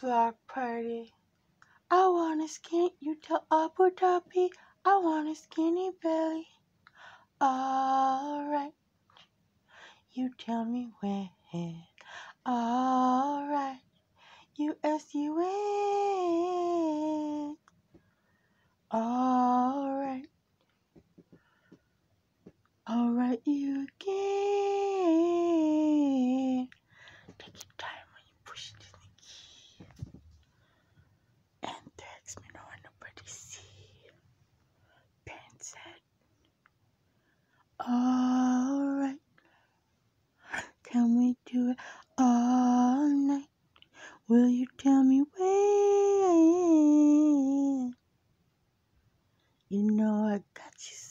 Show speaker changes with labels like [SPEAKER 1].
[SPEAKER 1] block party. I want a skin, you tell Abu Dhabi. I want a skinny belly. Alright, you tell me when. Alright, you ask you when. Alright, alright, you again. Take your time when you push this all right? Can we do it all night? Will you tell me when? You know I got you.